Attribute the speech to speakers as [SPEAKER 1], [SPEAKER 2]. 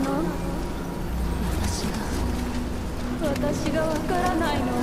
[SPEAKER 1] なの？私が。私がわからないの。